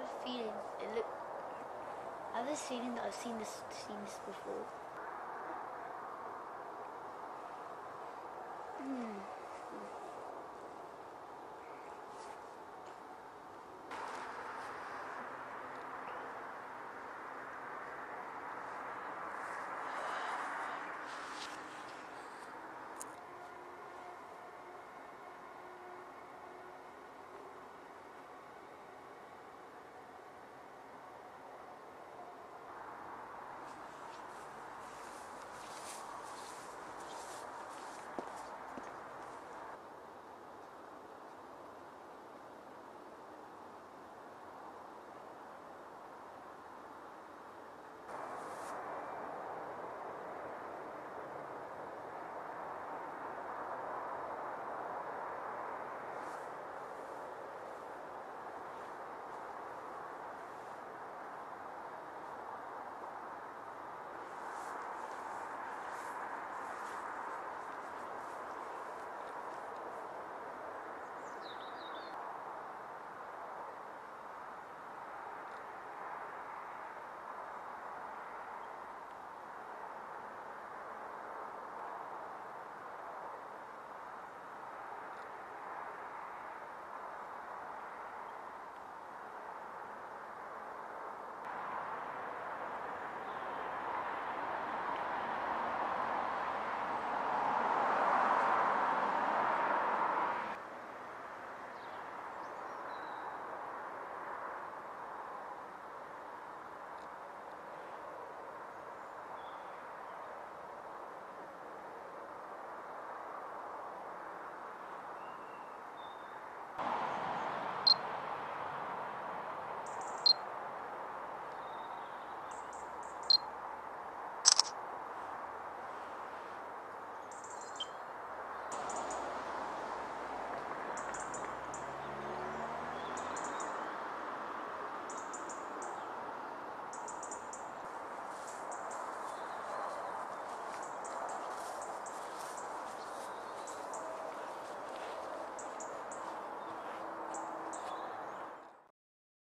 was feeling it looked I have was feeling that I've seen this seen this before.